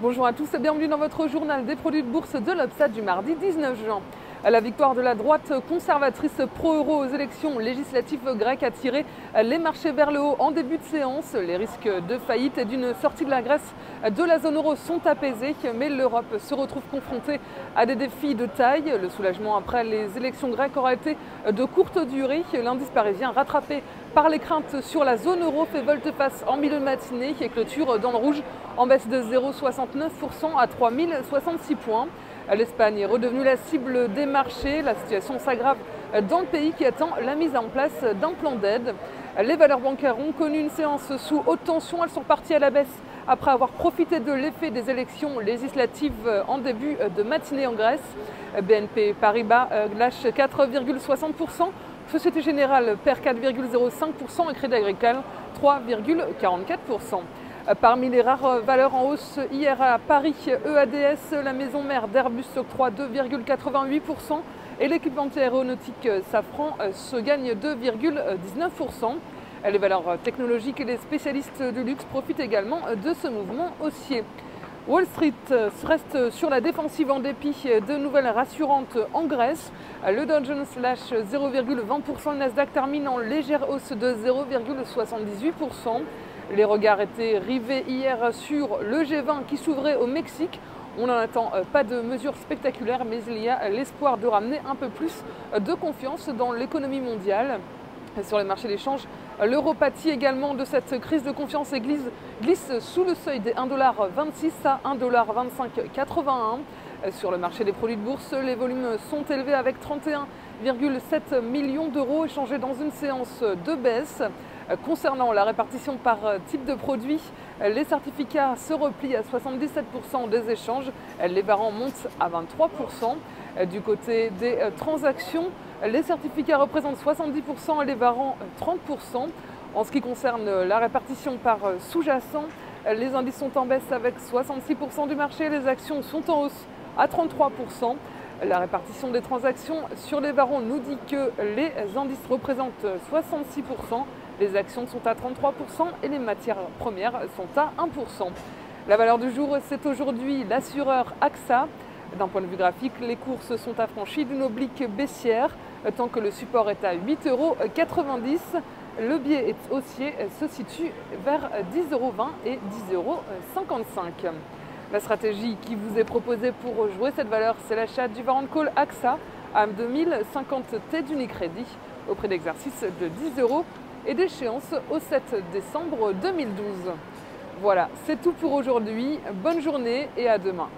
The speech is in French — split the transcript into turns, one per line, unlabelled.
Bonjour à tous et bienvenue dans votre journal des produits de bourse de l'Obsat du mardi 19 juin. La victoire de la droite conservatrice pro-euro aux élections législatives grecques a tiré les marchés vers le haut en début de séance. Les risques de faillite et d'une sortie de la Grèce de la zone euro sont apaisés, mais l'Europe se retrouve confrontée à des défis de taille. Le soulagement après les élections grecques aura été de courte durée. L'indice parisien rattrapé par les craintes sur la zone euro fait volte-face en milieu de matinée et clôture dans le rouge en baisse de 0,69% à 3066 points. L'Espagne est redevenue la cible des marchés. La situation s'aggrave dans le pays qui attend la mise en place d'un plan d'aide. Les valeurs bancaires ont connu une séance sous haute tension. Elles sont parties à la baisse après avoir profité de l'effet des élections législatives en début de matinée en Grèce. BNP Paribas lâche 4,60%. Société Générale perd 4,05% et Crédit Agricole 3,44%. Parmi les rares valeurs en hausse hier à Paris, EADS, la maison mère d'Airbus octroie 2,88% et l'équipementier aéronautique Safran se gagne 2,19%. Les valeurs technologiques et les spécialistes du luxe profitent également de ce mouvement haussier. Wall Street reste sur la défensive en dépit de nouvelles rassurantes en Grèce. Le Dow Jones lâche 0,20%, le Nasdaq termine en légère hausse de 0,78%. Les regards étaient rivés hier sur le G20 qui s'ouvrait au Mexique. On n'en attend euh, pas de mesures spectaculaires, mais il y a l'espoir de ramener un peu plus de confiance dans l'économie mondiale. Sur les marchés d'échange, l'euro pâtit également de cette crise de confiance et glisse, glisse sous le seuil des 1,26$ à 1,2581. Sur le marché des produits de bourse, les volumes sont élevés avec 31,7 millions d'euros échangés dans une séance de baisse. Concernant la répartition par type de produit, les certificats se replient à 77% des échanges, les varants montent à 23%. Du côté des transactions, les certificats représentent 70% et les varants 30%. En ce qui concerne la répartition par sous-jacent, les indices sont en baisse avec 66% du marché, les actions sont en hausse à 33%. La répartition des transactions sur les varons nous dit que les indices représentent 66%, les actions sont à 33% et les matières premières sont à 1%. La valeur du jour, c'est aujourd'hui l'assureur AXA. D'un point de vue graphique, les courses sont affranchies d'une oblique baissière tant que le support est à 8,90 euros. Le biais haussier se situe vers 10,20 euros et 10,55 euros. La stratégie qui vous est proposée pour jouer cette valeur, c'est l'achat du Varant Call AXA à 2050 T d'Unicredit au prix d'exercice de 10 euros et d'échéance au 7 décembre 2012. Voilà, c'est tout pour aujourd'hui. Bonne journée et à demain.